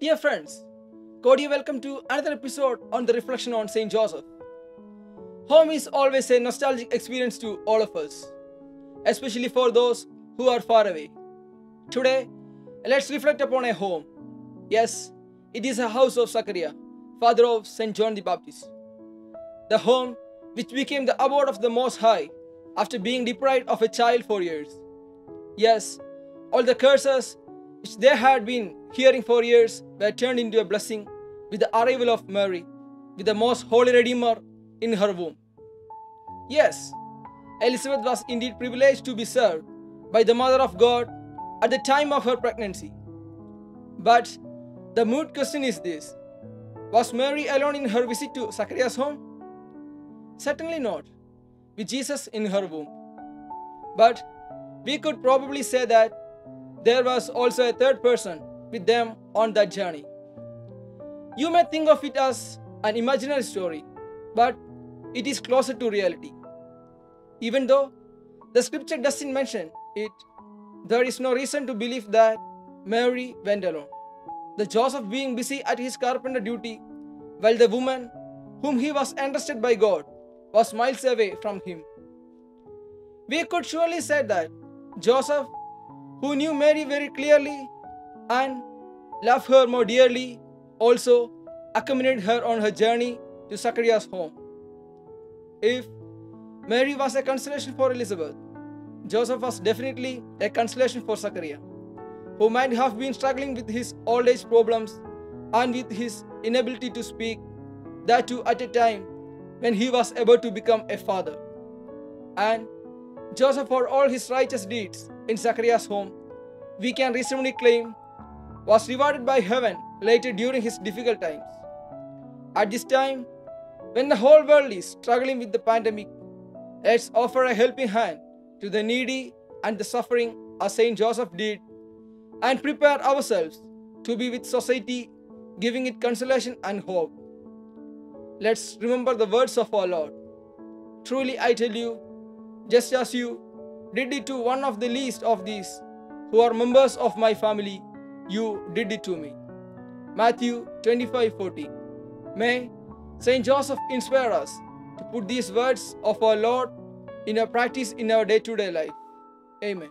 Dear friends, cordial welcome to another episode on the reflection on Saint Joseph. Home is always a nostalgic experience to all of us, especially for those who are far away. Today, let's reflect upon a home. Yes, it is a house of Zachariah, father of Saint John the Baptist. The home which became the abode of the Most High after being deprived of a child for years. Yes, all the curses which they had been hearing for years were turned into a blessing with the arrival of Mary, with the most holy Redeemer in her womb. Yes, Elizabeth was indeed privileged to be served by the Mother of God at the time of her pregnancy. But the moot question is this Was Mary alone in her visit to Zachariah's home? Certainly not, with Jesus in her womb. But we could probably say that there was also a third person with them on that journey. You may think of it as an imaginary story, but it is closer to reality. Even though the scripture doesn't mention it, there is no reason to believe that Mary went alone. The Joseph being busy at his carpenter duty, while the woman whom he was entrusted by God was miles away from him. We could surely say that Joseph, who knew Mary very clearly and loved her more dearly, also accompanied her on her journey to Zachariah's home. If Mary was a consolation for Elizabeth, Joseph was definitely a consolation for Zachariah, who might have been struggling with his old age problems and with his inability to speak, that too at a time when he was about to become a father. And Joseph, for all his righteous deeds in Zachariah's home, we can reasonably claim was rewarded by heaven later during his difficult times. At this time, when the whole world is struggling with the pandemic, let's offer a helping hand to the needy and the suffering as Saint Joseph did, and prepare ourselves to be with society, giving it consolation and hope. Let's remember the words of our Lord. Truly I tell you, just as you did it to one of the least of these who are members of my family, you did it to me. Matthew 25 14. May Saint Joseph inspire us to put these words of our Lord in our practice in our day to day life. Amen.